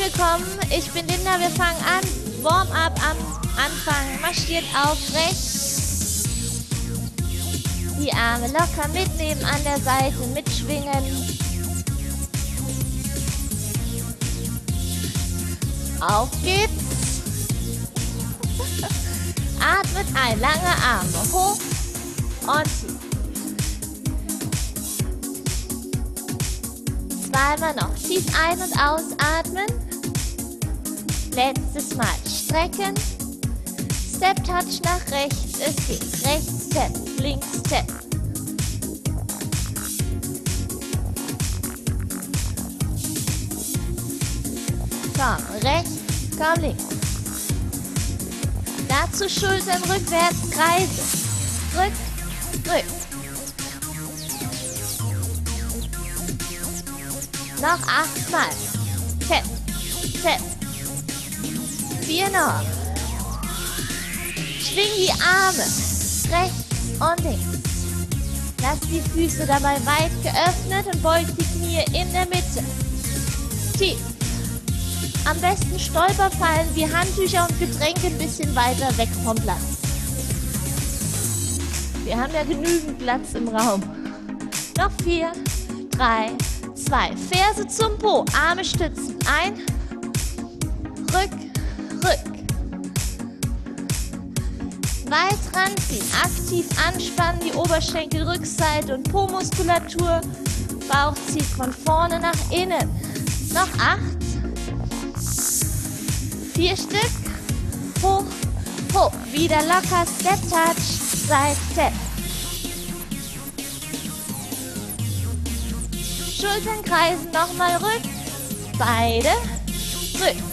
Willkommen, ich bin Linda, wir fangen an. Warm-up am Anfang, marschiert aufrecht. Die Arme locker mitnehmen an der Seite, mitschwingen. Auf geht's. Atmet ein, lange Arme hoch und tief. Zweimal noch tief ein- und ausatmen. Letztes Mal strecken. Step Touch nach rechts. Es geht. Rechts Step, links Step. Komm rechts, komm links. Dazu Schultern rückwärts kreisen. Rück, rück. Noch achtmal. Vier noch. Schwing die Arme rechts und links. Lass die Füße dabei weit geöffnet und beug die Knie in der Mitte. Tief. Am besten stolperfallen wie Handtücher und Getränke ein bisschen weiter weg vom Platz. Wir haben ja genügend Platz im Raum. Noch vier, drei, zwei. Ferse zum Po, Arme stützen. Ein, rück, rück. Weit ranziehen, aktiv anspannen, die Oberschenkel, Rückseite und Po-Muskulatur. Bauch zieht von vorne nach innen. Noch acht. Vier Stück. Hoch, hoch. Wieder locker. Step Touch. Side Step. Schultern kreisen nochmal rück. Beide. Rück.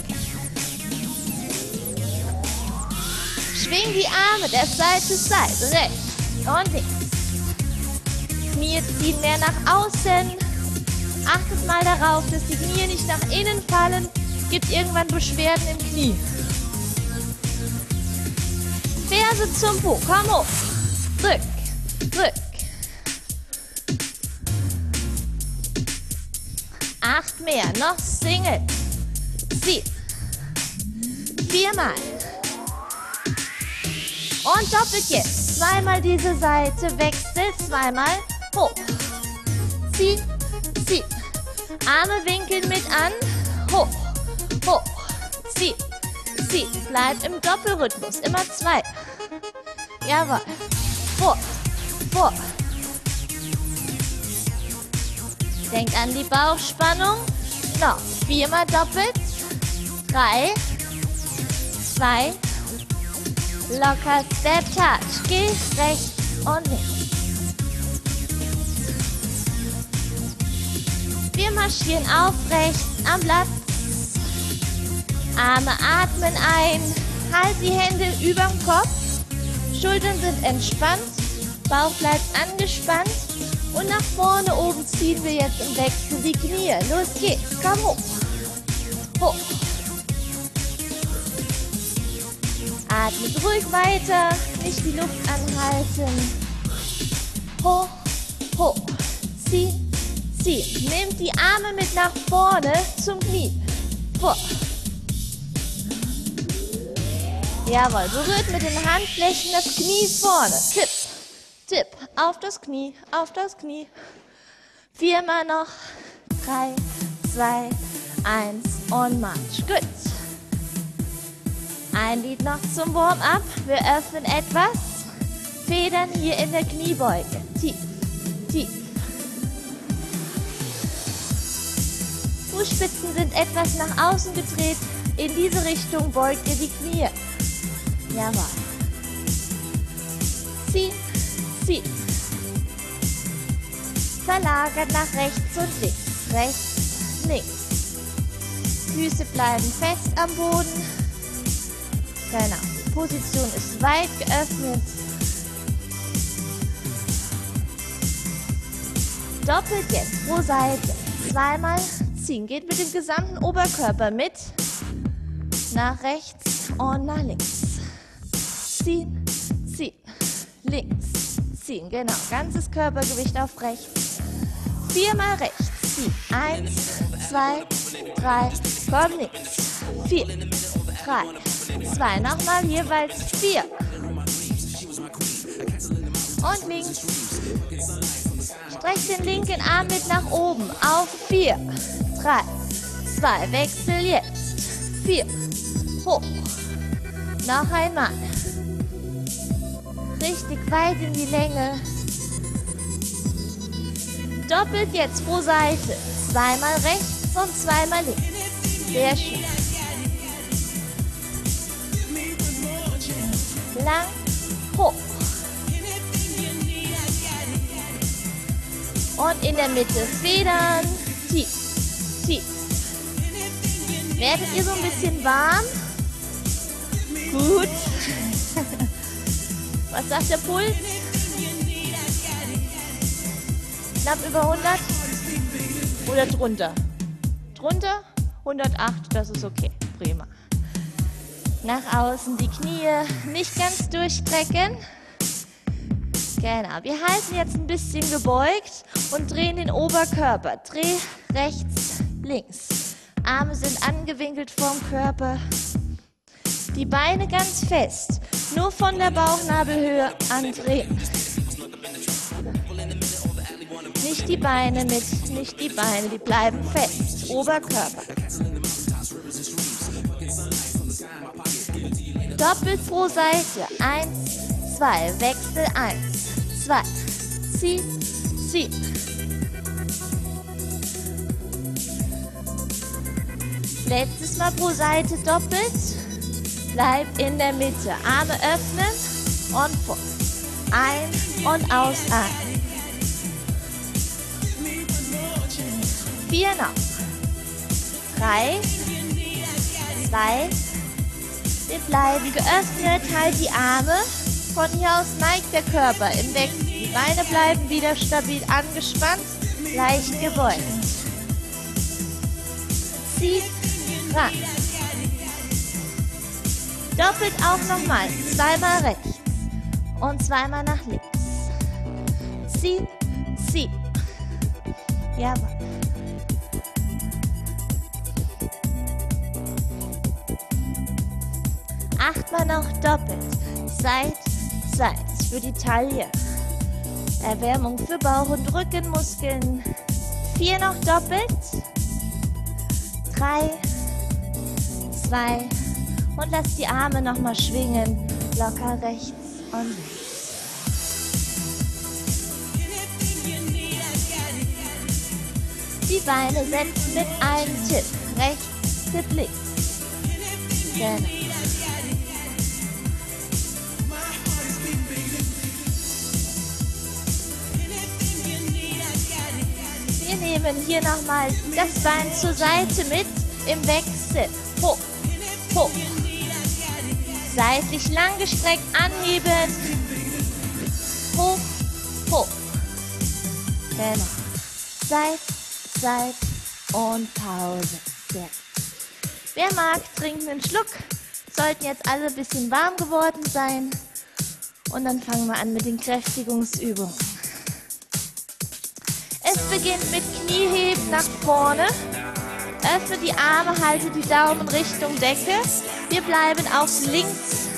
Schwing die Arme der Seite zu Seite. Rechts und links. Knie ziehen mehr nach außen. Achtet mal darauf, dass die Knie nicht nach innen fallen. Gibt irgendwann Beschwerden im Knie. Ferse zum Po. Komm hoch. Rück. Rück. Acht mehr. Noch Single. Sieben. Viermal. Und doppelt jetzt. Zweimal diese Seite. Wechsel. Zweimal. Hoch. Zieh. Zieh. Arme winkeln mit an. Hoch. Hoch. Zieh. Zieh. Bleib im Doppelrhythmus. Immer zwei. Jawohl. Vor. Vor. Denk an die Bauchspannung. Noch. Viermal doppelt. Drei. Zwei. Locker Step Touch. Geh rechts und links. Wir marschieren aufrecht am Platz. Arme atmen ein. Halt die Hände überm Kopf. Schultern sind entspannt. Bauch bleibt angespannt. Und nach vorne oben ziehen wir jetzt im Wechsel die Knie. Los geht's. Komm hoch. Hoch. Atmet ruhig weiter. Nicht die Luft anhalten. Hoch. Hoch. Ziehen. Ziehen. Nehmt die Arme mit nach vorne zum Knie. Vor. Jawohl, berührt mit den Handflächen das Knie vorne. Tipp, tipp, auf das Knie, auf das Knie. Viermal noch. Drei, zwei, eins und Marsch. Gut. Ein Lied noch zum Warm-up. Wir öffnen etwas. Federn hier in der Kniebeuge. Tief, tief. Fußspitzen sind etwas nach außen gedreht. In diese Richtung beugt ihr die Knie. Jawohl. Ziehen, ziehen. Verlagert nach rechts und links. Rechts, links. Füße bleiben fest am Boden. Die Position ist weit geöffnet. Doppelt jetzt pro Seite. Zweimal ziehen. Geht mit dem gesamten Oberkörper mit. Nach rechts und nach links. Ziehen, ziehen. Links, ziehen. Genau. Ganzes Körpergewicht auf rechts. Viermal rechts. Ziehen. Eins, zwei, drei, komm links, vier, drei, zwei, nochmal jeweils vier. Und links. Streck den linken Arm mit nach oben auf vier, drei, zwei, wechsel jetzt, vier, hoch, noch einmal. Richtig weit in die Länge. Doppelt jetzt pro Seite. Zweimal rechts und zweimal links. Sehr schön. Lang, hoch. Und in der Mitte federn. Tief, tief. Werdet ihr so ein bisschen warm? Gut. Was sagt der Puls? Knapp über 100? Oder drunter? Drunter? 108, das ist okay. Prima. Nach außen die Knie nicht ganz durchstrecken. Genau, wir halten jetzt ein bisschen gebeugt und drehen den Oberkörper. Dreh rechts, links. Arme sind angewinkelt vorm Körper. Die Beine ganz fest. Nur von der Bauchnabelhöhe andrehen. Nicht die Beine mit, nicht die Beine, die bleiben fest. Oberkörper. Doppelt pro Seite. Eins, zwei. Wechsel. Eins, zwei. Zieh, zieh. Letztes Mal pro Seite doppelt. Bleib in der Mitte. Arme öffnen und vor. Ein und aus. Ein. Vier noch. Drei. Zwei. Wir bleiben geöffnet. Halt die Arme. Von hier aus neigt der Körper im Wechsel. Die Beine bleiben wieder stabil angespannt. Leicht gebeugt. Zieh ran. Doppelt auch nochmal. Zweimal rechts und zweimal nach links. Zieh, zieh. Jawohl. Achtmal noch doppelt. Seit, Seit für die Taille. Erwärmung für Bauch- und Rückenmuskeln. Vier noch doppelt. Drei, zwei, und lass die Arme nochmal schwingen. Locker rechts und links. Die Beine setzen mit einem Tipp. Rechts, Tipp links. Genau. Nehmen hier nochmal das Bein zur Seite mit im Wechsel. Hoch, hoch seitlich lang gestreckt anheben. Hoch, hoch. Genau. Seit, Seit und Pause. Sehr. Wer mag, trinkt einen Schluck. Sollten jetzt alle ein bisschen warm geworden sein. Und dann fangen wir an mit den Kräftigungsübungen. Es beginnt mit Knieheben nach vorne. Öffne die Arme, halte die Daumen Richtung Decke. Wir bleiben auf links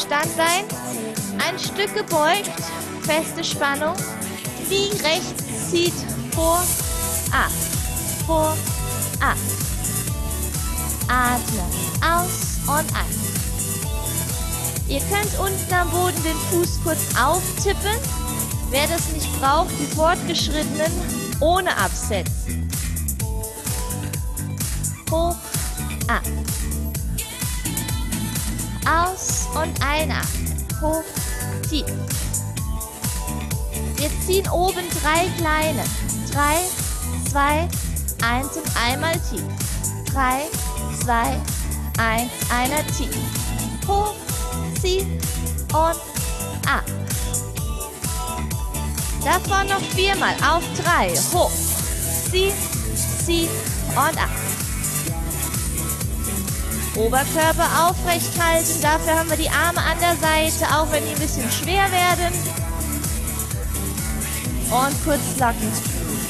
Standbein. Ein Stück gebeugt. Feste Spannung. Wie rechts zieht vor, ab, vor, ab. Atme aus und ein. Ihr könnt unten am Boden den Fuß kurz auftippen. Wer das nicht braucht, die Fortgeschrittenen ohne absetzen. Hoch, ab. Aus und einatmen. Hoch, tief. Wir ziehen oben drei kleine. Drei, zwei, eins und einmal tief. Drei, zwei, eins, einer tief. Hoch, zieh und ab. Davon noch viermal auf drei. Hoch, zieh, zieh und ab. Oberkörper aufrecht halten. Dafür haben wir die Arme an der Seite, auch wenn die ein bisschen schwer werden. Und kurz locken.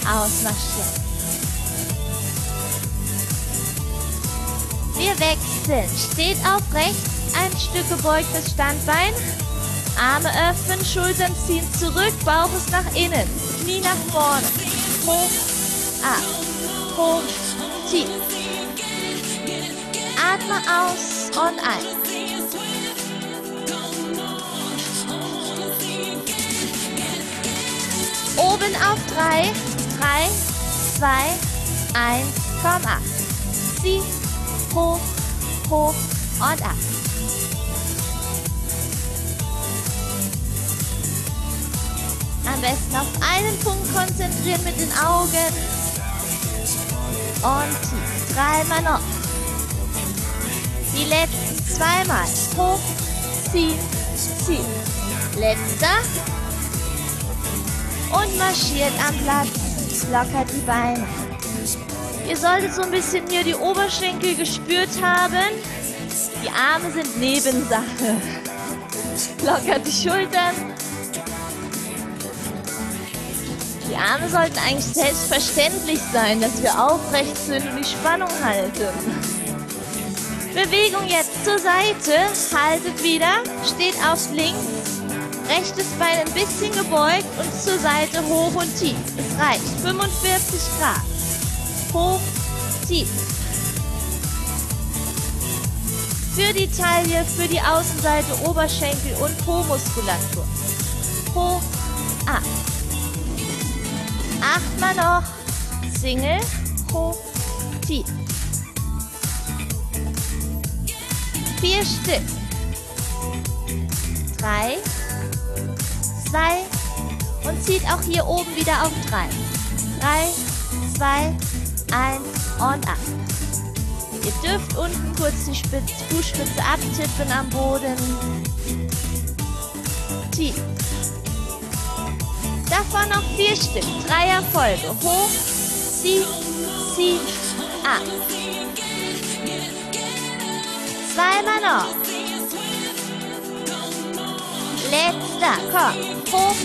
Ausmarschieren. Wir wechseln. Steht aufrecht, ein Stück gebeugtes Standbein. Arme öffnen, Schultern ziehen zurück, Bauch ist nach innen, Knie nach vorne. Hoch, ab, hoch, tief. Atme aus und ein. Oben auf drei, drei, zwei, eins, komm ab. Zieh, hoch, hoch und ab. Am besten auf einen Punkt konzentrieren mit den Augen. Und tief. Dreimal noch. Die letzten zweimal. Hoch, ziehen, ziehen. Letzter. Und marschiert am Platz. Lockert die Beine. Ihr solltet so ein bisschen hier die Oberschenkel gespürt haben. Die Arme sind Nebensache. Lockert die Schultern. Die Arme sollten eigentlich selbstverständlich sein, dass wir aufrecht sind und die Spannung halten. Bewegung jetzt zur Seite, haltet wieder, steht auf links, rechtes Bein ein bisschen gebeugt und zur Seite hoch und tief. Es reicht, 45 Grad. Hoch, tief. Für die Taille, für die Außenseite, Oberschenkel und Po-Muskulatur. Hoch, ab. Achtmal noch. Single, hoch, tief. Vier Stück. Drei, zwei und zieht auch hier oben wieder auf drei. Drei, zwei, eins und ab. Ihr dürft unten kurz die Spitz, Fußspitze abtippen am Boden. Tief. Davon noch vier Stück. Dreierfolge. Hoch, zieh, zieh, ab. Zweimal noch. Letzter. Komm. Hoch,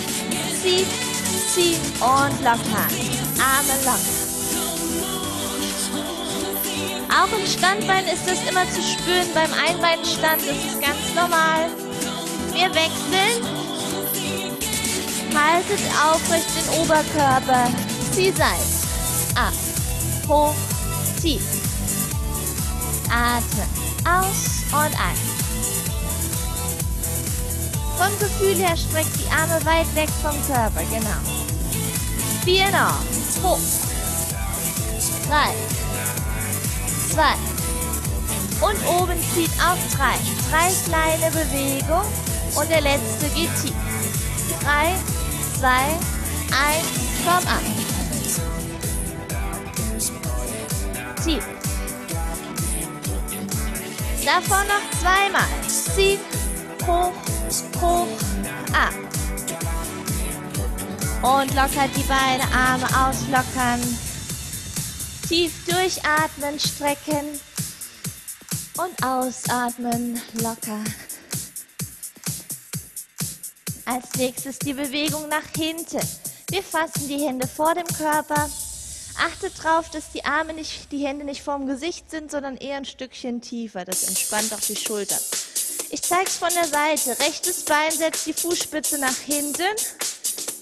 zieh, zieh und locker. Arme locker. Auch im Standbein ist das immer zu spüren. Beim Einbeinstand ist ganz normal. Wir wechseln. Haltet aufrecht den Oberkörper. Zieh Seite. Ab. Hoch. Tief. Atme. Aus und ein. Vom Gefühl her streckt die Arme weit weg vom Körper. Genau. Vier noch. Hoch. Drei. Zwei. Und oben zieht auf drei. Drei kleine Bewegungen. Und der letzte geht tief. Drei, zwei, eins, komm ab. Tief. Davon noch zweimal. Zieh, hoch, hoch, ab. Und lockert die Beine, Arme auslockern. Tief durchatmen, strecken. Und ausatmen, locker. Als nächstes die Bewegung nach hinten. Wir fassen die Hände vor dem Körper. Achtet darauf, dass die Arme nicht, die Hände nicht vorm Gesicht sind, sondern eher ein Stückchen tiefer. Das entspannt auch die Schultern. Ich zeige es von der Seite. Rechtes Bein setzt die Fußspitze nach hinten.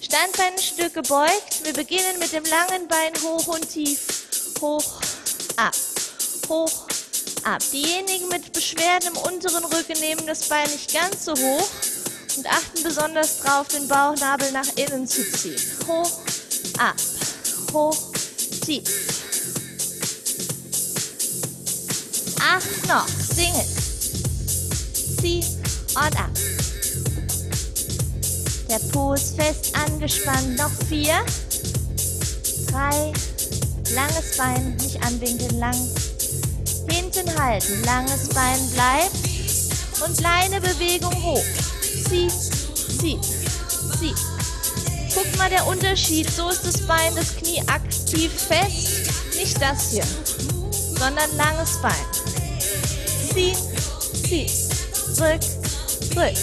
Standbein ein Stück gebeugt. Wir beginnen mit dem langen Bein hoch und tief. Hoch, ab, hoch, ab. Diejenigen mit Beschwerden im unteren Rücken nehmen das Bein nicht ganz so hoch und achten besonders darauf, den Bauchnabel nach innen zu ziehen. Hoch, ab, hoch, tief. Acht noch, Single. Zieh und ab. Der Po ist fest angespannt. Noch vier, drei, langes Bein, nicht anwinkeln, lang. Hinten halten, langes Bein bleibt und kleine Bewegung hoch zieh, zieh, zieh. Guck mal der Unterschied. So ist das Bein, das Knie aktiv fest. Nicht das hier, sondern langes Bein. Zieh, zieh. Drück, drück.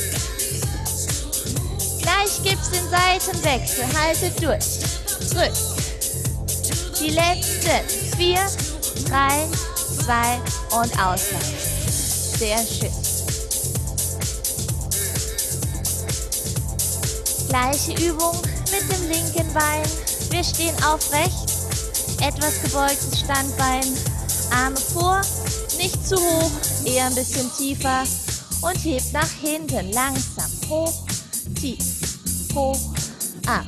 Gleich gibt's den Seitenwechsel. Haltet durch. Drück. Die letzten. Vier, drei, zwei und auslassen. Sehr schön. Gleiche Übung mit dem linken Bein. Wir stehen aufrecht, etwas gebeugtes Standbein, Arme vor, nicht zu hoch, eher ein bisschen tiefer und hebt nach hinten langsam hoch, tief, hoch, ab.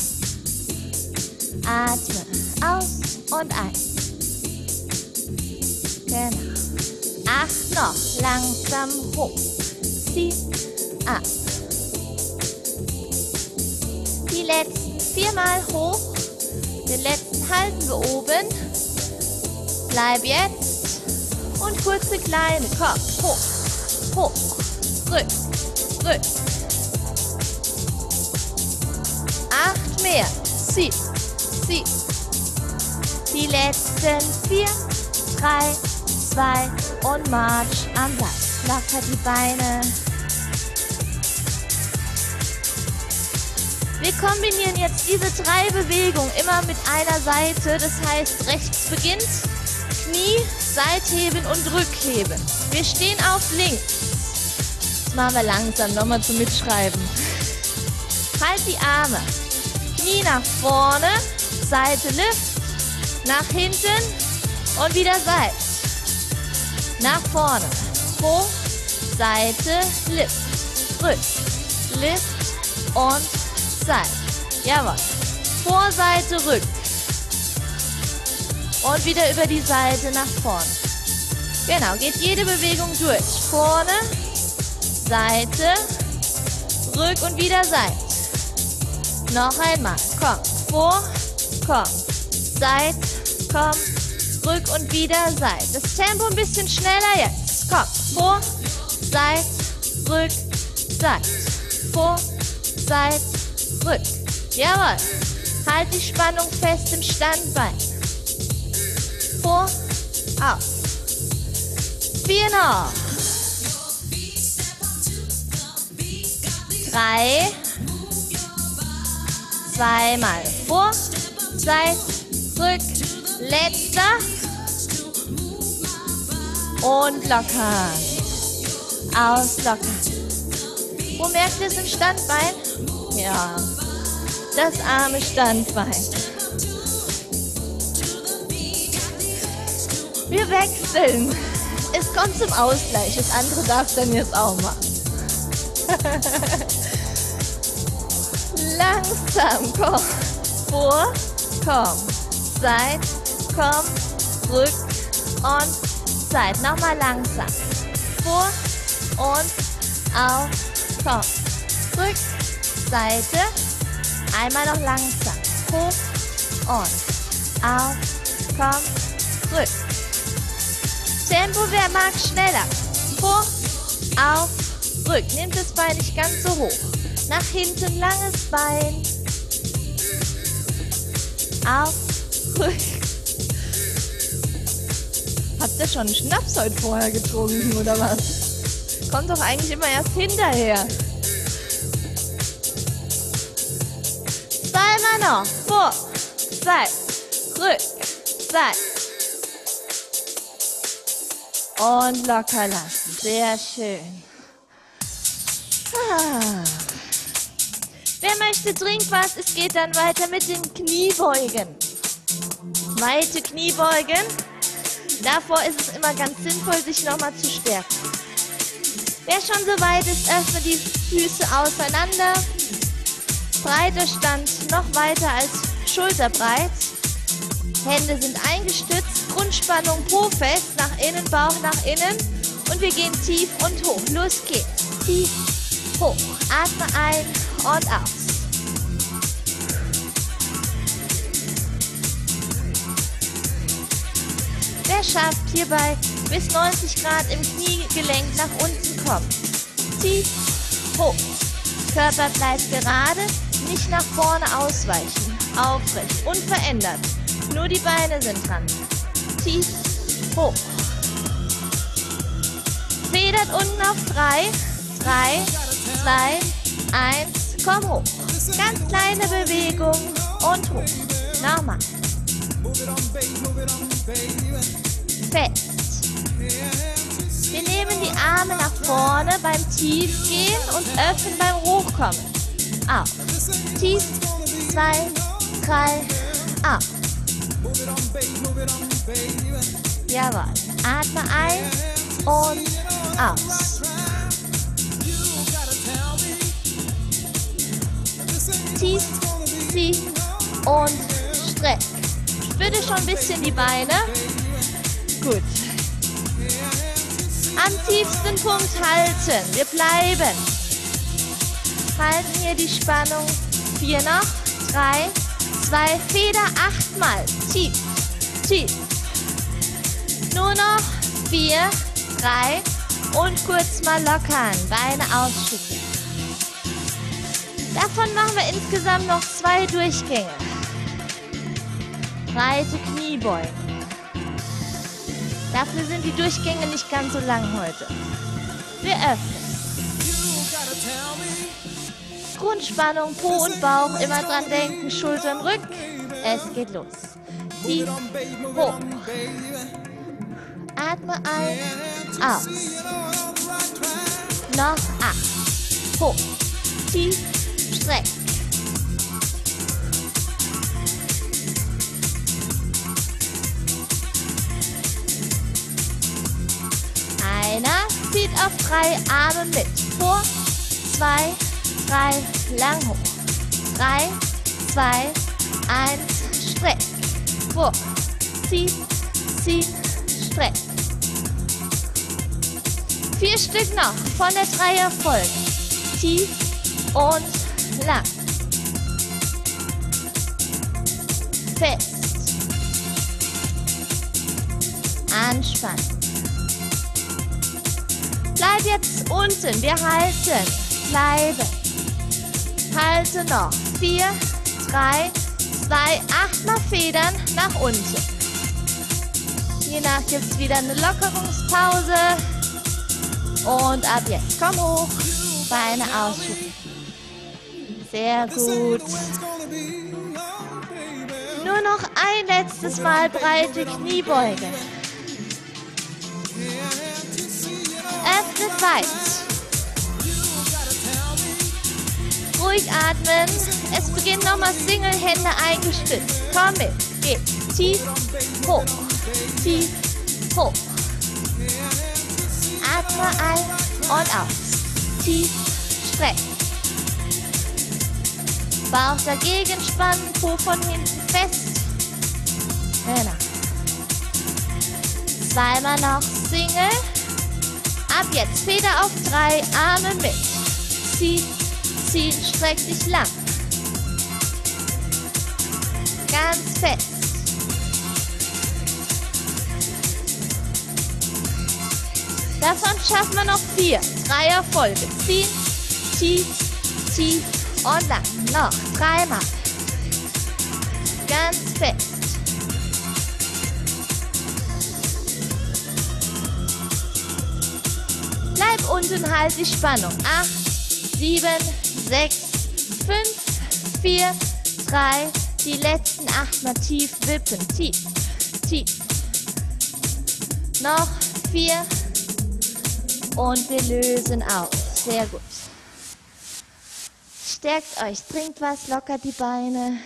Atme aus und ein. Genau. Acht noch, langsam hoch, tief, ab. Die letzten viermal hoch, den letzten halten wir oben. Bleib jetzt und kurze kleine, komm, hoch, hoch, rück, rück. Acht mehr, zieh, zieh. Die letzten vier, drei, zwei und Marsch am Platz. Locker die Beine. Wir kombinieren jetzt diese drei Bewegungen immer mit einer Seite. Das heißt, rechts beginnt, Knie, Seitheben und Rückheben. Wir stehen auf links. Das machen wir langsam nochmal zum Mitschreiben. Halt die Arme. Knie nach vorne, Seite lift, nach hinten und wieder Seite. Nach vorne, hoch, Seite, lift, rück, lift und Seite. Jawohl. Vorseite, rück. Und wieder über die Seite nach vorne. Genau, geht jede Bewegung durch. Vorne, Seite, rück und wieder Seite. Noch einmal. Komm. Vor, komm. Seit, komm. Rück und wieder Seit. Das Tempo ein bisschen schneller jetzt. Komm. Vor, Seit, rück, Seit. Vor, Seit, rück. Jawohl. Halt die Spannung fest im Standbein. Vor, auf. Vier noch. Drei. Zweimal vor, Seit, rück, letzter. Und locker. Auslockern. Wo merkt ihr es im Standbein? Ja, das arme Standbein. Wir wechseln. Es kommt zum Ausgleich. Das andere darf dann jetzt auch machen. Langsam, komm. Vor, komm. Seit, komm. Rück und Seit. Nochmal langsam. Vor und auf, komm. Rück, Seite. Einmal noch langsam. Hoch und auf, komm. Rück. Tempo, wer mag schneller. Hoch, auf, rück. Nehmt das Bein nicht ganz so hoch. Nach hinten langes Bein. Auf, rück. Habt ihr schon einen Schnaps heute vorher getrunken oder was? Kommt doch eigentlich immer erst hinterher. Zweimal noch. Vor, Seit, rück, Seit. Und locker lassen. Sehr schön. Ah. Wer möchte Trinkwasser? Es geht dann weiter mit den Kniebeugen. Weite Kniebeugen. Davor ist es immer ganz sinnvoll, sich nochmal zu stärken. Wer schon so weit ist, öffne die Füße auseinander. Breiter Stand noch weiter als schulterbreit. Hände sind eingestützt. Grundspannung Po fest. Nach innen, Bauch nach innen. Und wir gehen tief und hoch. Los geht's. Tief, hoch. Atme ein und aus. Wer schafft hierbei bis 90 Grad im Kniegelenk nach unten kommen. Tief, hoch. Körper bleibt gerade, nicht nach vorne ausweichen. Aufrecht, unverändert. Nur die Beine sind dran. Tief, hoch. Federt unten auf 3. 3, 2, 1. Komm hoch. Ganz kleine Bewegung und hoch. Nochmal. Fest. Wir nehmen die Arme nach vorne beim Tiefgehen und öffnen beim Hochkommen. Auf. Tief. Zwei, drei, auf. Jawohl. Atme ein und aus. Tief, zieh und streck. Spürt schon ein bisschen die Beine? Gut. Am tiefsten Punkt halten. Wir bleiben. Halten hier die Spannung. Vier noch. Drei, zwei, Feder achtmal. Tief, tief. Nur noch vier, drei und kurz mal lockern. Beine ausschütteln. Davon machen wir insgesamt noch zwei Durchgänge. Breite Kniebeugen. Dafür sind die Durchgänge nicht ganz so lang heute. Wir öffnen. Grundspannung, Po und Bauch, immer dran denken, Schultern, Rücken. Es geht los. Tief, hoch. Atme ein, aus. Noch acht. Hoch. Tief, streck. Einer zieht auf drei Arme mit. Vor, zwei, drei, lang hoch. Drei, zwei, eins, streck. Vor, zieh, zieh, streck. Vier Stück noch von der Dreier folgen. Tief und lang. Fest. Anspannen. Bleib jetzt unten. Wir halten. Bleiben. Halte noch. Vier, drei, zwei, achtmal Federn nach unten. Hiernach gibt es wieder eine Lockerungspause. Und ab jetzt komm hoch. Beine ausschütteln. Sehr gut. Nur noch ein letztes Mal breite Kniebeuge. Öffnet weit. Ruhig atmen. Es beginnt nochmal Single, Hände eingestützt. Komm mit. Geht. Tief, hoch. Tief, hoch. Atme ein und aus. Tief, streck. Bauch dagegen spannen, Po von hinten fest. Genau. Zweimal noch Single. Ab jetzt Feder auf drei, Arme mit. Zieh, ziehen, streck dich lang. Ganz fest. Davon schaffen wir noch vier. Drei Erfolge. Ziehen, tief, tief und lang. Noch dreimal. Ganz fest. Bleib unten, halt die Spannung. Acht, sieben, sechs, fünf, vier, drei. Die letzten achtmal tief wippen. Tief, tief. Noch vier. Und wir lösen auf. Sehr gut. Stärkt euch, trinkt was, lockert die Beine.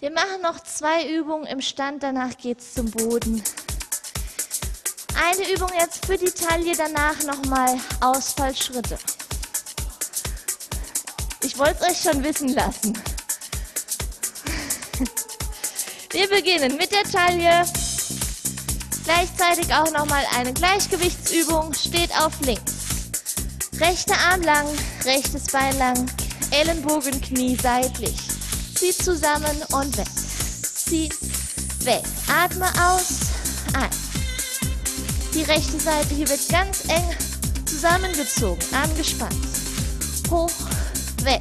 Wir machen noch zwei Übungen im Stand, danach geht's zum Boden. Eine Übung jetzt für die Taille, danach nochmal Ausfallschritte. Ich wollte es euch schon wissen lassen. Wir beginnen mit der Taille. Gleichzeitig auch nochmal eine Gleichgewichtsübung. Steht auf links. Rechter Arm lang, rechtes Bein lang, Ellenbogen, Knie seitlich. Zieht zusammen und weg. Zieht weg. Atme aus. Ein. Die rechte Seite hier wird ganz eng zusammengezogen, angespannt. Hoch, weg.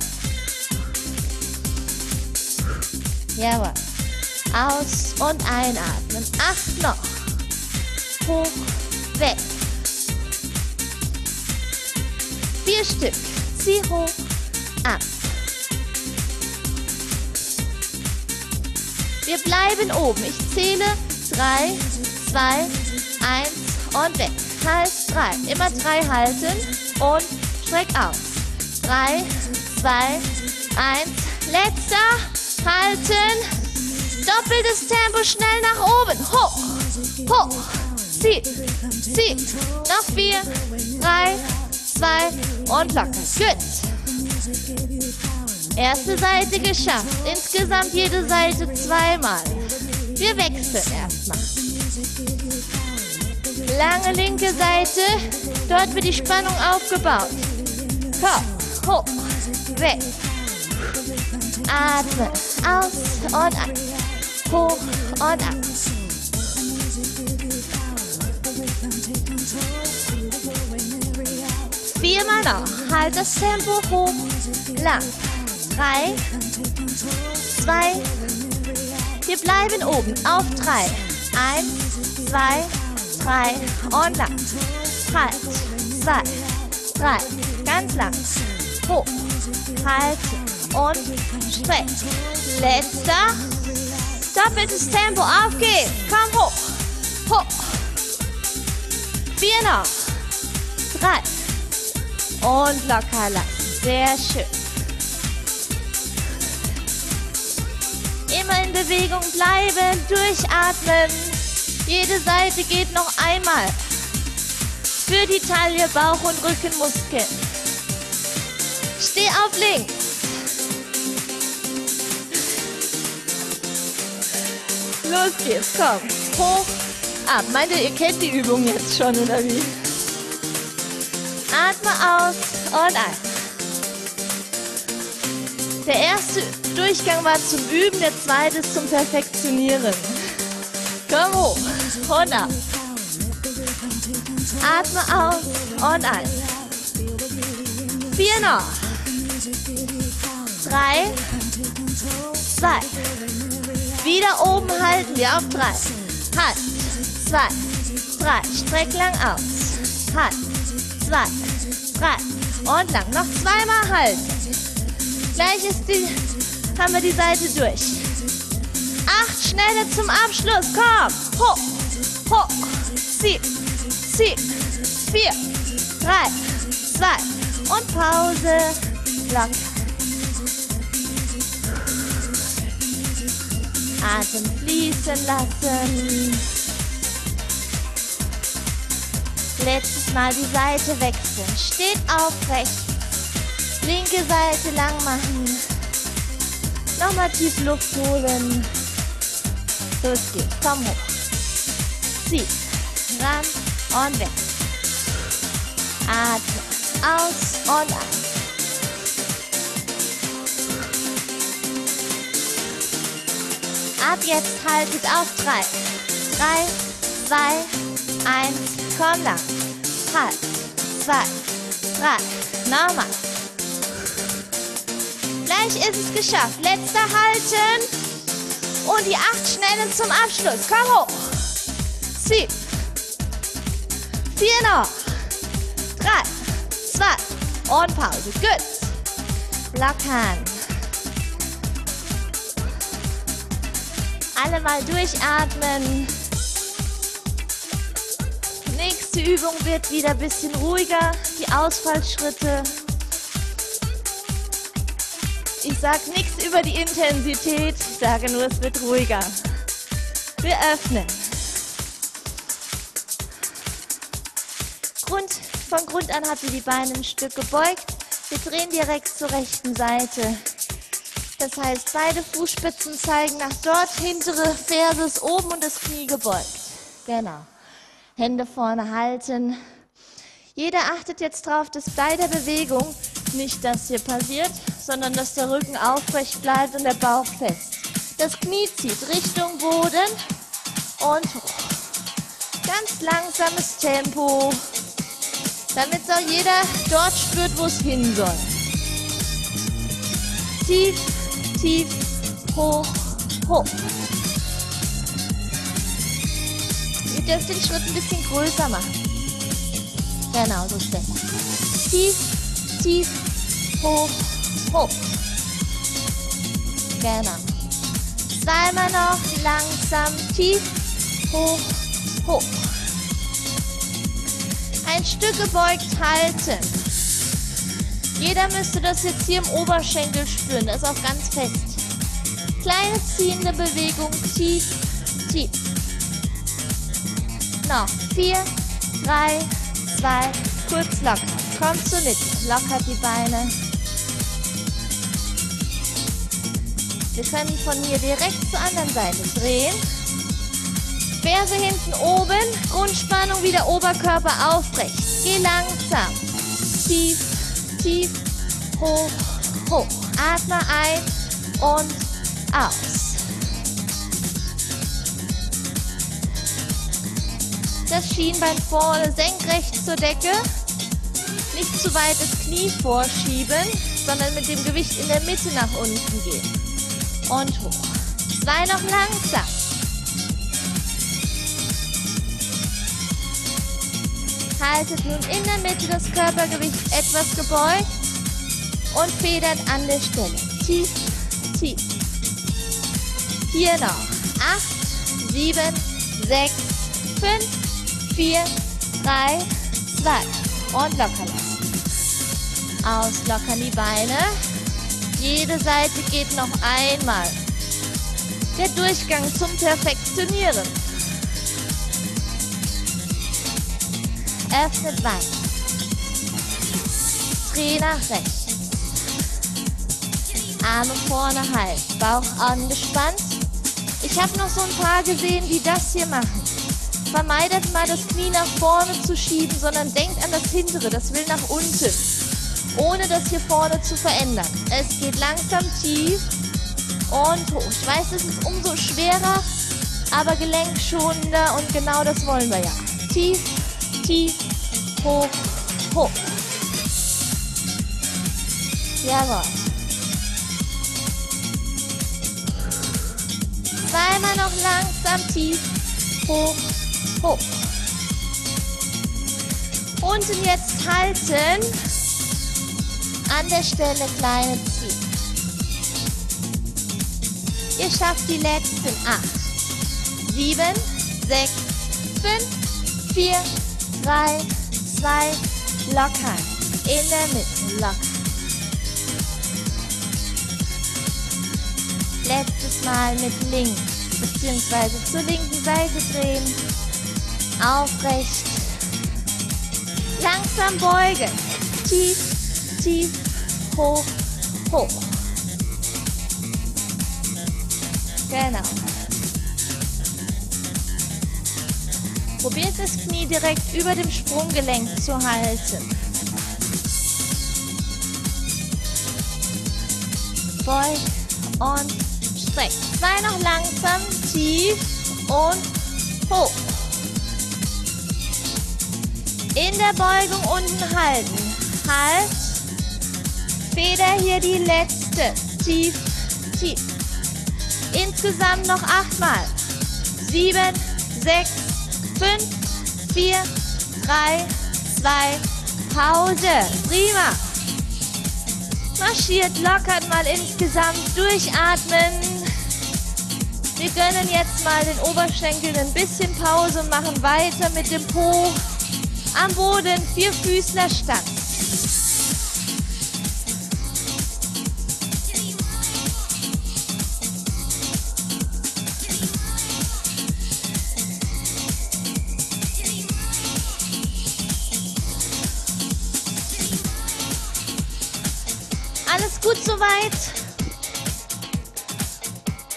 Jawohl. Aus und einatmen. Acht noch. Hoch, weg. Vier Stück. Zieh hoch, ab. Wir bleiben oben. Ich zähle. Drei, zwei, Eins und weg. Halt, drei. Immer drei halten und streck aus. Drei, zwei, eins. Letzter. Halten. Doppeltes Tempo schnell nach oben. Hoch, hoch. Zieh, zieh. Noch vier, drei, zwei und locker. Gut. Erste Seite geschafft. Insgesamt jede Seite zweimal. Wir wechseln erstmal. Lange linke Seite. Dort wird die Spannung aufgebaut. Kopf, hoch, weg. Atme, aus und ein. Hoch und ab. Viermal noch. Halt das Tempo hoch, lang. Drei, zwei, wir bleiben oben auf drei. Eins, zwei, drei und lang. Halt, zwei, drei, ganz lang. Hoch, halt und streck. Letzter. Doppeltes Tempo, auf geht's. Komm hoch, hoch. Vier noch. Drei. Und locker lassen. Sehr schön. Immer in Bewegung bleiben, durchatmen. Jede Seite geht noch einmal. Für die Taille, Bauch und Rückenmuskeln. Steh auf links. Los geht's, komm. Hoch, ab. Meint ihr, ihr kennt die Übung jetzt schon, oder wie? Atme aus und ein. Der erste Durchgang war zum Üben, der zweite ist zum Perfektionieren. Komm hoch und ab. Atme aus und ein. Vier noch. Drei, zwei. Wieder oben halten wir auf drei. Halt, zwei, drei. Streck lang aus. Halt, zwei, drei. Und lang. Noch zweimal halten. Gleich ist die, haben wir die Seite durch. Acht schnelle zum Abschluss. Komm. Hoch, hoch. Zieh, zieh. Vier, drei, zwei. Und Pause. Locker. Atem fließen lassen. Letztes Mal die Seite wechseln. Steht aufrecht. Linke Seite lang machen. Nochmal tief Luft holen. Los geht's. Komm hoch. Zieh. Ran und weg. Atme. Aus und ein. Ab jetzt haltet auf drei. Drei, zwei, eins, komm lang. Halt, zwei, drei, nochmal. Gleich ist es geschafft. Letzter halten. Und die acht Schnellen zum Abschluss. Komm hoch. Zieh. Vier noch. Drei, zwei und Pause. Gut. Lockern. Alle mal durchatmen. Nächste Übung wird wieder ein bisschen ruhiger. Die Ausfallschritte. Ich sage nichts über die Intensität. Ich sage nur, es wird ruhiger. Wir öffnen. Grund, von Grund an hat sie die Beine ein Stück gebeugt. Wir drehen direkt zur rechten Seite. Das heißt, beide Fußspitzen zeigen nach dort, hintere Ferse ist oben und das Knie gebeugt. Genau. Hände vorne halten. Jeder achtet jetzt darauf, dass bei der Bewegung nicht das hier passiert, sondern dass der Rücken aufrecht bleibt und der Bauch fest. Das Knie zieht Richtung Boden und hoch. Ganz langsames Tempo, damit auch jeder dort spürt, wo es hin soll. Tief tief, hoch, hoch. Ihr dürft den Schritt ein bisschen größer machen. Genau, so ist besser. Tief, tief, hoch, hoch. Genau. Zweimal noch, langsam, tief, hoch, hoch. Ein Stück gebeugt halten. Jeder müsste das jetzt hier im Oberschenkel spüren. Das ist auch ganz fest. Kleine ziehende Bewegung. Tief, tief. Noch. Vier, drei, zwei. Kurz locker. Kommt zur Mitte. Lockert die Beine. Wir können von hier direkt zur anderen Seite drehen. Ferse hinten oben, Grundspannung wieder Oberkörper aufrecht. Geh langsam. Tief, tief, hoch, hoch. Atme ein und aus. Das Schienbein vorne senkrecht zur Decke. Nicht zu weit das Knie vorschieben, sondern mit dem Gewicht in der Mitte nach unten gehen. Und hoch. Zwei noch langsam. Haltet nun in der Mitte das Körpergewicht etwas gebeugt und federt an der Stelle. Tief, tief. Hier noch. Acht, sieben, sechs, fünf, vier, drei, zwei. Und locker lassen. Auslockern die Beine. Jede Seite geht noch einmal. Der Durchgang zum Perfektionieren. Öffnet weit. Dreh nach rechts. Arme vorne halten. Bauch angespannt. Ich habe noch so ein paar gesehen, die das hier machen. Vermeidet mal das Knie nach vorne zu schieben, sondern denkt an das hintere. Das will nach unten. Ohne das hier vorne zu verändern. Es geht langsam tief und hoch. Ich weiß, es ist umso schwerer, aber gelenkschonender und genau das wollen wir ja. Tief, tief, hoch, hoch. Jawohl. Zweimal noch langsam tief, hoch, hoch. Unten jetzt halten. An der Stelle kleine ziehen. Ihr schafft die letzten acht, sieben, sechs, fünf, vier, drei, zwei, lockern. In der Mitte, locker. Letztes Mal mit links, beziehungsweise zur linken Seite drehen. Aufrecht. Langsam beugen. Tief, tief, hoch, hoch. Genau. Probiert das Knie direkt über dem Sprunggelenk zu halten. Beug und streck. Zwei noch langsam, tief und hoch. In der Beugung unten halten. Halt. Feder hier die letzte. Tief, tief. Insgesamt noch achtmal. Sieben, sechs, fünf, vier, drei, zwei, Pause. Prima. Marschiert, lockert mal insgesamt, durchatmen. Wir gönnen jetzt mal den Oberschenkeln ein bisschen Pause und machen weiter mit dem Po am Boden, vier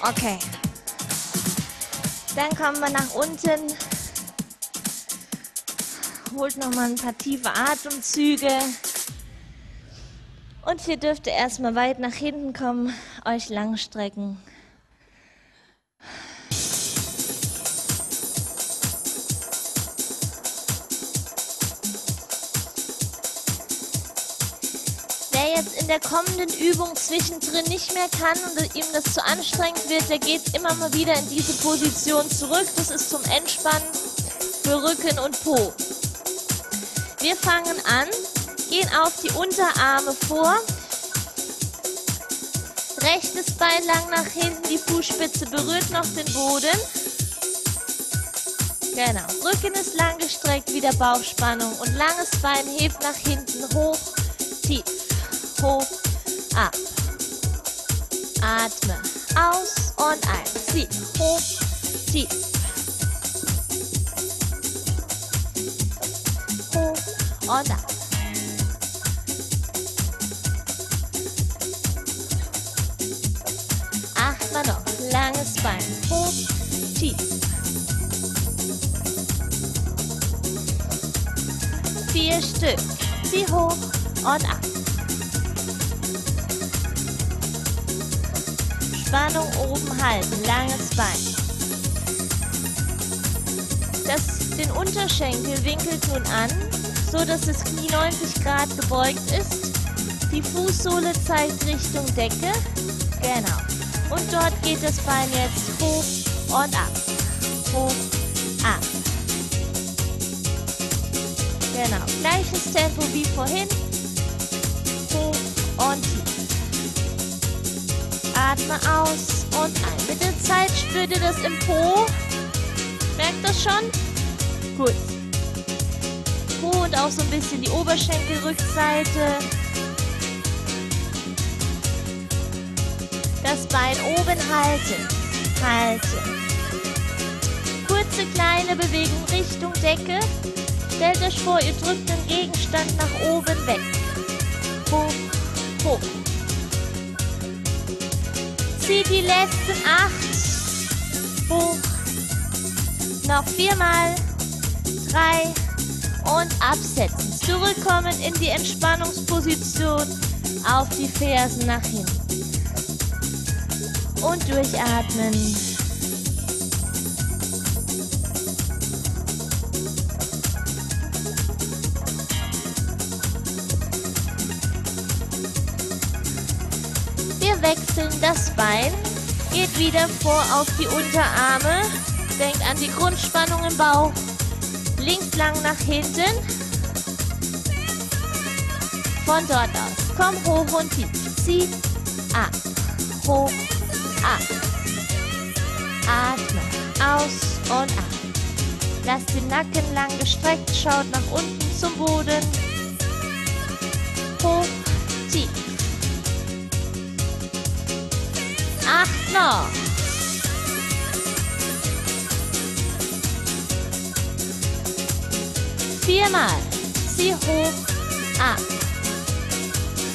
Okay. Dann kommen wir nach unten. Holt noch mal ein paar tiefe Atemzüge. Und ihr dürft erstmal weit nach hinten kommen, euch langstrecken. Jetzt in der kommenden Übung zwischendrin nicht mehr kann und ihm das zu anstrengend wird, der geht immer mal wieder in diese Position zurück. Das ist zum Entspannen für Rücken und Po. Wir fangen an, gehen auf die Unterarme vor. Rechtes Bein lang nach hinten, die Fußspitze berührt noch den Boden. Genau. Rücken ist lang gestreckt, wieder Bauchspannung und langes Bein hebt nach hinten hoch, tief, hoch, ab. Atme aus und ein. Zieh, hoch, tief. Hoch und ab. Achtmal noch. Langes Bein. Hoch, tief. Vier Stück. Zieh hoch und ab. Spannung oben halten, langes Bein. Das, den Unterschenkel winkelt nun an, so dass das Knie 90 Grad gebeugt ist. Die Fußsohle zeigt Richtung Decke. Genau. Und dort geht das Bein jetzt hoch und ab. Hoch, ab. Genau. Gleiches Tempo wie vorhin. Atme aus und ein. Mit der Zeit spürt ihr das im Po. Merkt das schon? Gut. Po und auch so ein bisschen die Oberschenkelrückseite. Das Bein oben halten. Halten. Kurze kleine Bewegung Richtung Decke. Stellt euch vor, ihr drückt den Gegenstand nach oben weg. Hoch, hoch. Zieht die letzten acht. Hoch. Noch viermal. Drei. Und absetzen. Zurückkommen in die Entspannungsposition. Auf die Fersen nach hinten. Und durchatmen. Das Bein, geht wieder vor auf die Unterarme, denkt an die Grundspannung im Bauch, links lang nach hinten. Von dort aus, komm hoch und tief, zieh, ab, hoch, ab, atme, aus und ab. Lasst den Nacken lang gestreckt, schaut nach unten zum Boden, Noch. Viermal. Zieh hoch, ab.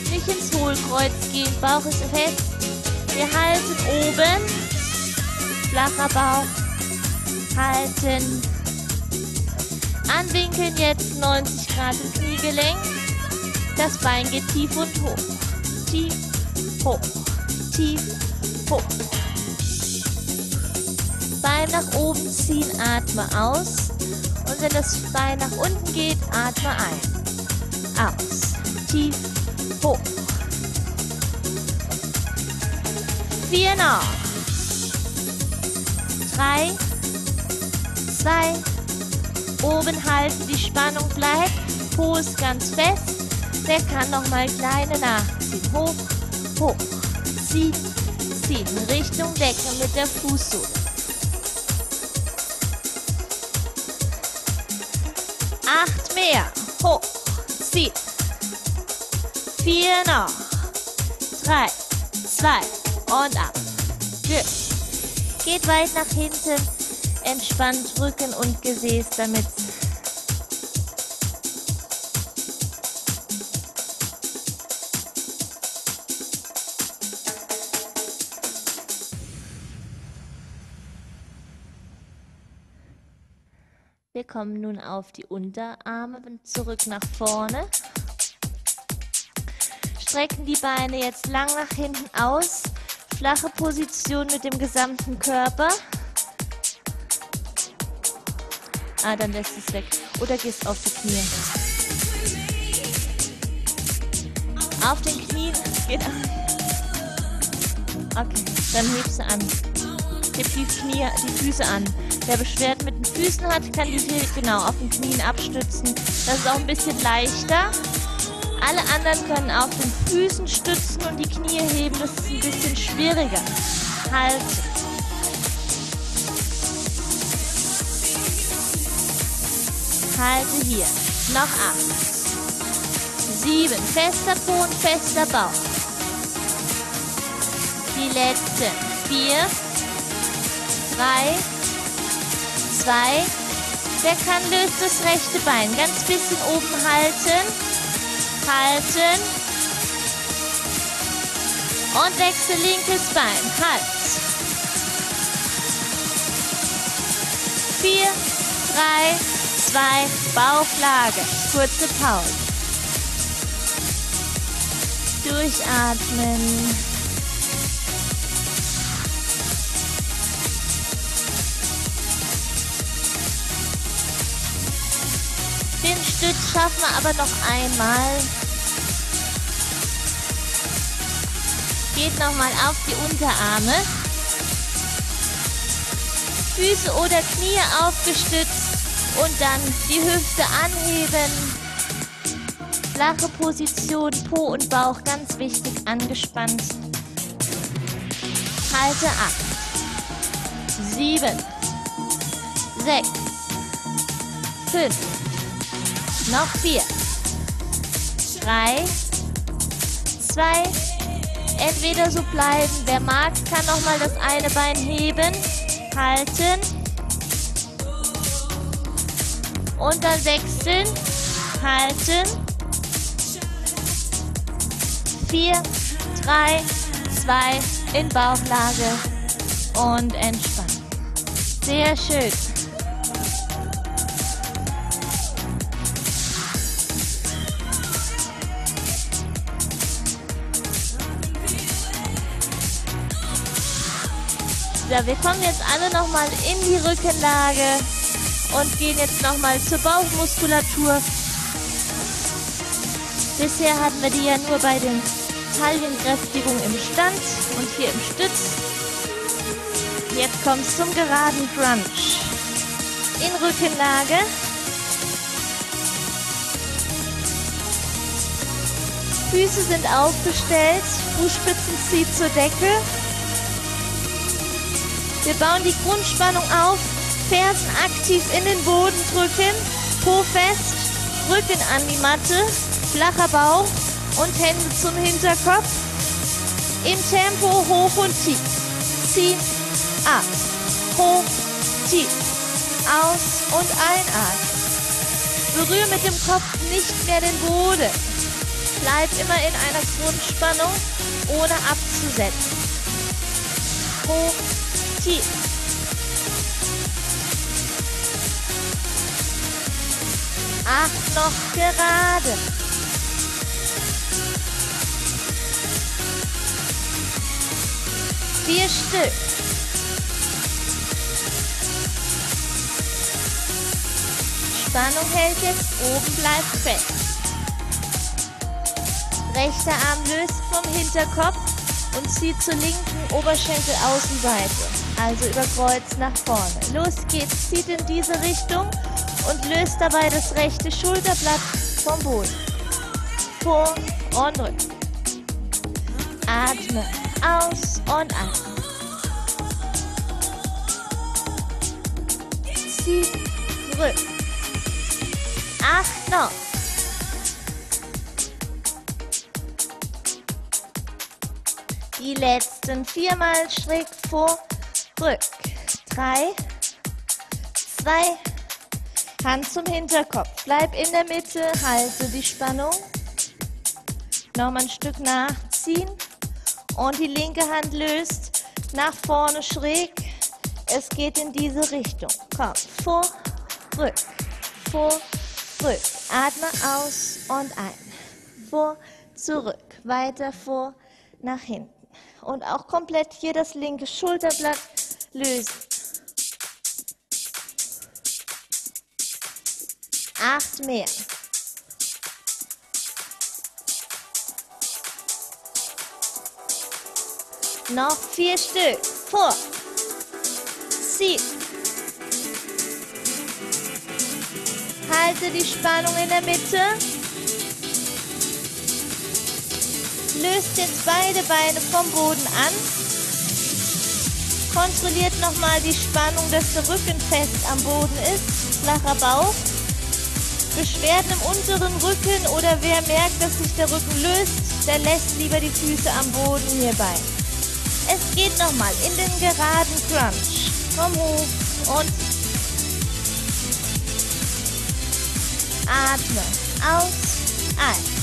Nicht ins Hohlkreuz gehen, Bauch ist fest. Wir halten oben. Flacher Bauch. Halten. Anwinkeln jetzt 90 Grad im Kniegelenk. Das Bein geht tief und hoch. Tief, hoch. Tief, hoch. Bein nach oben ziehen, atme aus. Und wenn das Bein nach unten geht, atme ein. Aus. Tief, hoch. Vier noch. Drei, zwei, oben halten, die Spannung bleibt. Po ist ganz fest. Der kann noch mal kleine nachziehen. Hoch, hoch. Zieh, ziehen. Richtung Decke mit der Fußsohle. Acht mehr. Hoch. Zieh. Vier noch. Drei, zwei und ab. Gut. Geht weit nach hinten. Entspannt Rücken und Gesäß damit. Kommen nun auf die Unterarme zurück nach vorne. Strecken die Beine jetzt lang nach hinten aus. Flache Position mit dem gesamten Körper. Ah, dann lässt es weg. Oder gehst auf die Knie. Auf den Knien. Geht Okay, dann hebst du an. Heb die Knie, die Füße an. Wer Beschwerden mit den Füßen hat, kann die hier genau auf den Knien abstützen. Das ist auch ein bisschen leichter. Alle anderen können auf den Füßen stützen und die Knie heben. Das ist ein bisschen schwieriger. Halt. Halte hier. Noch acht. Sieben. Fester Po und fester Bauch. Die letzten. Vier. Drei. Zwei. Wer kann, löst das rechte Bein. Ganz bisschen oben halten. Halten. Und wechsel linkes Bein. Halt. Vier, drei, zwei, Bauchlage. Kurze Pause. Durchatmen. Stütz schaffen wir aber noch einmal. Geht nochmal auf die Unterarme. Füße oder Knie aufgestützt und dann die Hüfte anheben. Flache Position, Po und Bauch ganz wichtig angespannt. Halte ab. Sieben, sechs, fünf, noch vier, drei, zwei, entweder so bleiben. Wer mag, kann noch mal das eine Bein heben halten. Und dann wechseln, halten. Vier, drei, zwei, in Bauchlage und entspannen. Sehr schön. So, wir kommen jetzt alle nochmal in die Rückenlage und gehen jetzt nochmal zur Bauchmuskulatur. Bisher hatten wir die ja nur bei den Taillenkräftigungen im Stand und hier im Stütz. Jetzt kommt es zum geraden Crunch. In Rückenlage. Füße sind aufgestellt, Fußspitzen zieht zur Decke. Wir bauen die Grundspannung auf, Fersen aktiv in den Boden drücken, Po fest, Rücken an die Matte, flacher Bauch und Hände zum Hinterkopf. Im Tempo hoch und tief. Ziehen, ab, hoch, tief, aus und einatmen. Berühre mit dem Kopf nicht mehr den Boden. Bleib immer in einer Grundspannung, ohne abzusetzen. Hoch, Acht noch gerade. Vier Stück. Spannung hält jetzt oben, bleibt fest. Rechter Arm löst vom Hinterkopf und zieht zur linken Oberschenkelaußenseite also über Kreuz nach vorne. Los geht's, zieht in diese Richtung und löst dabei das rechte Schulterblatt vom Boden. Vor und rück. Atme aus und ein. Zieh rück. Acht noch. Die letzten viermal schräg vor Rück. Drei, zwei, Hand zum Hinterkopf. Bleib in der Mitte, halte die Spannung. Nochmal ein Stück nachziehen. Und die linke Hand löst nach vorne schräg. Es geht in diese Richtung. Komm, vor, rück, vor, rück. Atme aus und ein. Vor, zurück. Weiter vor, nach hinten. Und auch komplett hier das linke Schulterblatt lösen. Acht mehr. Noch vier Stück. Vor. Zieh. Halte die Spannung in der Mitte. Löst jetzt beide Beine vom Boden an. Kontrolliert nochmal die Spannung, dass der Rücken fest am Boden ist. Flacher Bauch. Beschwerden im unteren Rücken oder wer merkt, dass sich der Rücken löst, der lässt lieber die Füße am Boden hierbei. Es geht nochmal in den geraden Crunch. Komm hoch und atme aus, ein.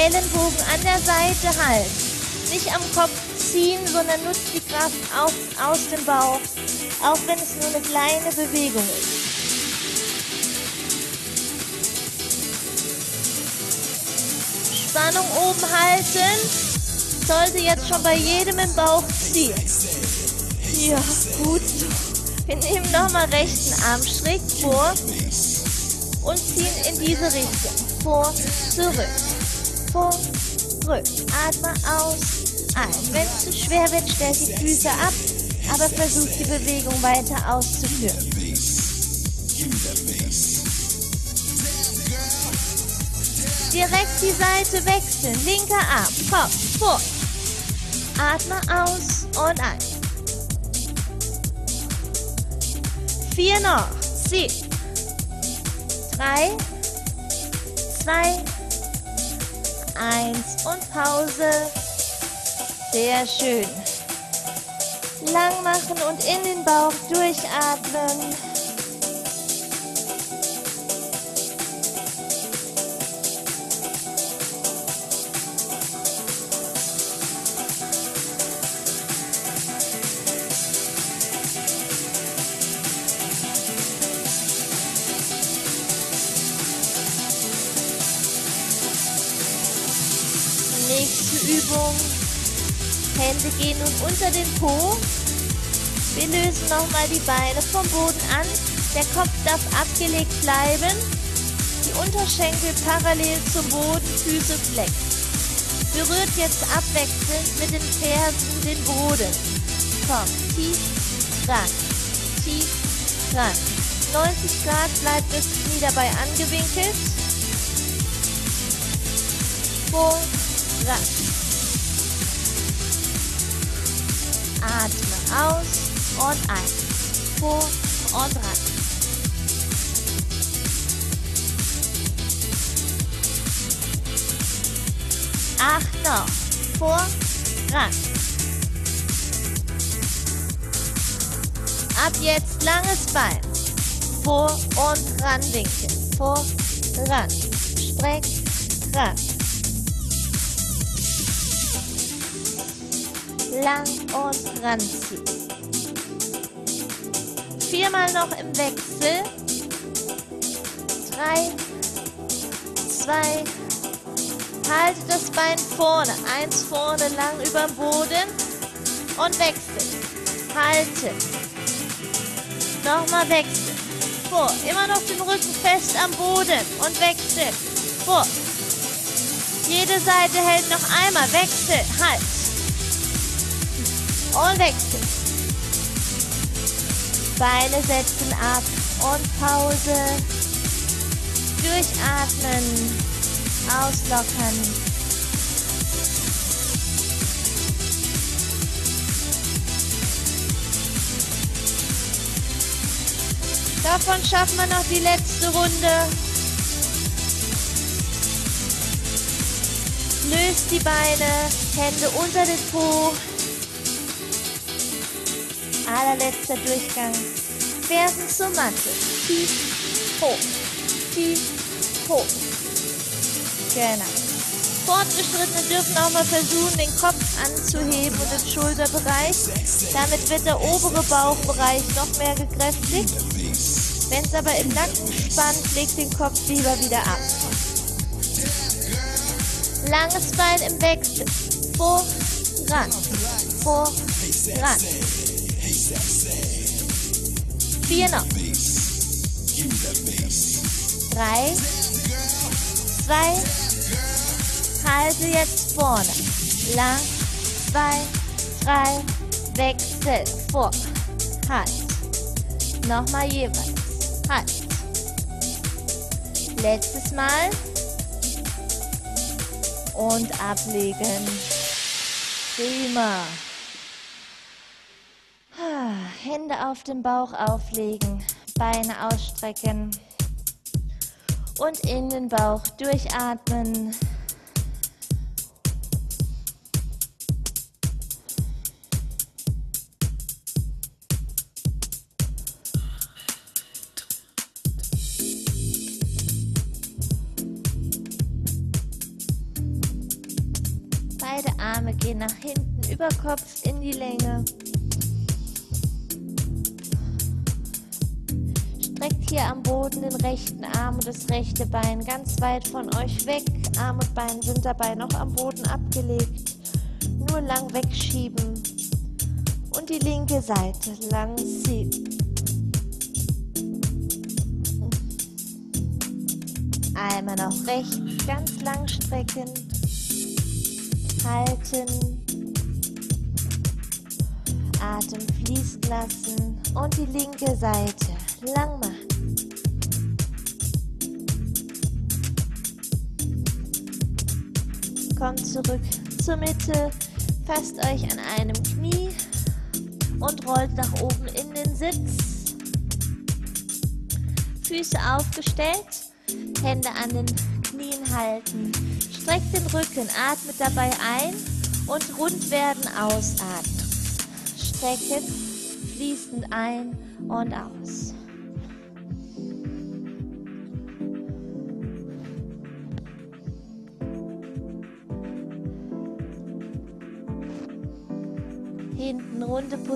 Ellenbogen an der Seite halt. Nicht am Kopf ziehen, sondern nutzt die Kraft auf, aus dem Bauch, auch wenn es nur eine kleine Bewegung ist. Spannung oben halten. Sollte jetzt schon bei jedem im Bauch ziehen. Ja, gut. Wir nehmen nochmal rechten Arm schräg vor und ziehen in diese Richtung. Vor, zurück. Vor, zurück. Atme aus, ein. Wenn es zu schwer wird, stellt die Füße ab, aber versucht die Bewegung weiter auszuführen. Direkt die Seite wechseln. Linker Arm. Kopf. Vor. Atme aus und ein. Vier noch. Sieh. Drei. Zwei. Eins. Und Pause. Sehr schön. Lang machen und in den Bauch durchatmen. Übung. Hände gehen nun unter den Po. Wir lösen nochmal die Beine vom Boden an. Der Kopf darf abgelegt bleiben. Die Unterschenkel parallel zum Boden, Füße fleck. Berührt jetzt abwechselnd mit den Fersen den Boden. Komm, tief, ran, tief, ran. 90 Grad bleibt das Knie dabei angewinkelt. Vor, ran. Atme aus und ein. Vor und ran. Acht noch. Vor, ran. Ab jetzt langes Bein. Vor und ran winkeln. Vor, ran. Streck, ran. Lang und ranziehen. Viermal noch im Wechsel. Drei, zwei, haltet das Bein vorne, eins vorne lang über dem Boden und wechseln. Halten. Nochmal wechseln. Vor, immer noch den Rücken fest am Boden und wechseln. Vor. Jede Seite hält noch einmal. Wechsel. Halt und wechseln. Beine setzen ab und Pause. Durchatmen, auslockern. Davon schaffen wir noch die letzte Runde. Löst die Beine, Hände unter den Po, allerletzter Durchgang. Fersen zur Matte. Tief, hoch. Tief, hoch. Genau. Fortgeschrittene dürfen auch mal versuchen, den Kopf anzuheben und den Schulterbereich. Damit wird der obere Bauchbereich noch mehr gekräftigt. Wenn es aber im Nacken spannt, legt den Kopf lieber wieder ab. Langes Bein im Wechsel. Vor, ran. Vier noch. Drei, zwei, halte jetzt vorne. Lang, zwei, drei, wechsel, vor, halt. Nochmal jeweils, halt. Letztes Mal. Und ablegen. Prima. Hände auf den Bauch auflegen. Beine ausstrecken und in den Bauch durchatmen. Beide Arme gehen nach hinten, über Kopf in die Länge. Hier am Boden den rechten Arm und das rechte Bein ganz weit von euch weg. Arm und Bein sind dabei noch am Boden abgelegt. Nur lang wegschieben. Und die linke Seite lang ziehen. Einmal noch rechts, ganz lang strecken. Halten. Atem fließen lassen und die linke Seite lang machen. Kommt zurück zur Mitte, fasst euch an einem Knie und rollt nach oben in den Sitz. Füße aufgestellt, Hände an den Knien halten. Streckt den Rücken, atmet dabei ein und rund werden ausatmen. Strecken, fließend ein und aus.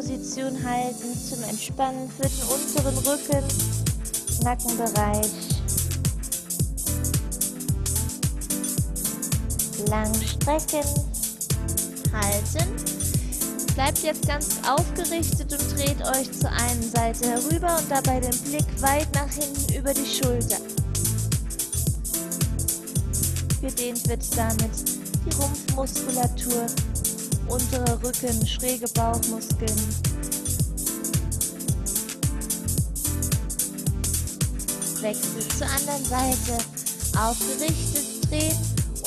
Runde Position halten zum Entspannen für den unteren Rücken, Nackenbereich. Lang strecken, halten. Bleibt jetzt ganz aufgerichtet und dreht euch zur einen Seite herüber und dabei den Blick weit nach hinten über die Schulter. Gedehnt wird damit die Rumpfmuskulatur, unterer Rücken, schräge Bauchmuskeln. Wechsel zur anderen Seite, aufgerichtet drehen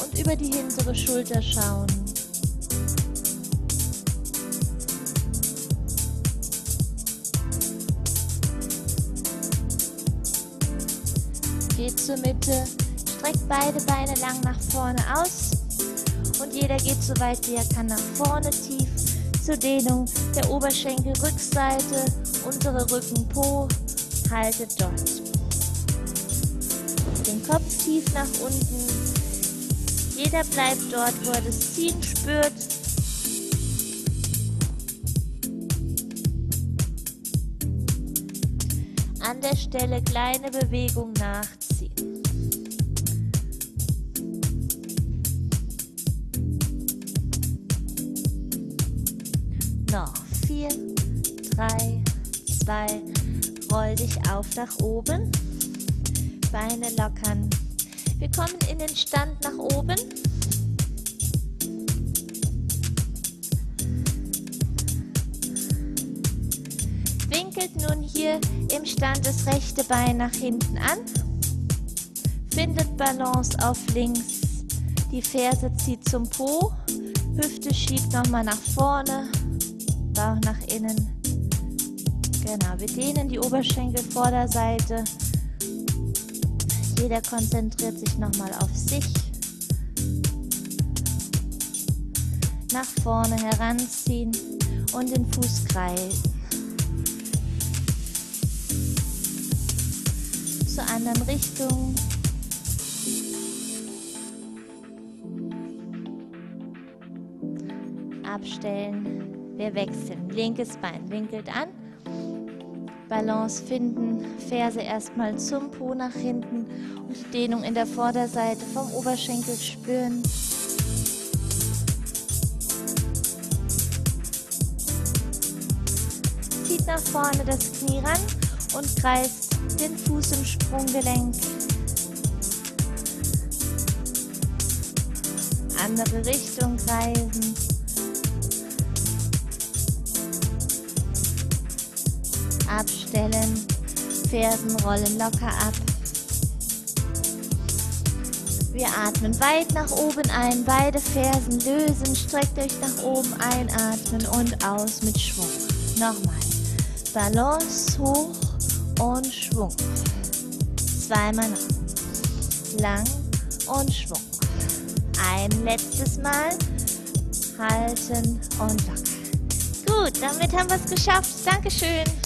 und über die hintere Schulter schauen. Geht zur Mitte, streckt beide Beine lang nach vorne aus jeder geht so weit wie er kann nach vorne tief zur Dehnung der Oberschenkel, Rückseite, untere Rücken, Po, haltet dort. Den Kopf tief nach unten. Jeder bleibt dort, wo er das Ziehen spürt. An der Stelle kleine Bewegung nachziehen. Dich auf nach oben. Beine lockern. Wir kommen in den Stand nach oben. Winkelt nun hier im Stand das rechte Bein nach hinten an. Findet Balance auf links. Die Ferse zieht zum Po. Hüfte schiebt nochmal nach vorne. Bauch nach innen. Genau, wir dehnen die Oberschenkelvorderseite. Jeder konzentriert sich nochmal auf sich. Nach vorne heranziehen und den Fuß kreisen. Zur anderen Richtung. Abstellen. Wir wechseln. Linkes Bein winkelt an. Balance finden, Ferse erstmal zum Po nach hinten und die Dehnung in der Vorderseite vom Oberschenkel spüren. Zieht nach vorne das Knie ran und kreist den Fuß im Sprunggelenk. Andere Richtung kreisen. Abstellen, Fersen rollen locker ab. Wir atmen weit nach oben ein, beide Fersen lösen, streckt euch nach oben, einatmen und aus mit Schwung. Nochmal. Balance hoch und Schwung. Zweimal noch. Lang und Schwung. Ein letztes Mal. Halten und locker. Gut, damit haben wir es geschafft. Dankeschön.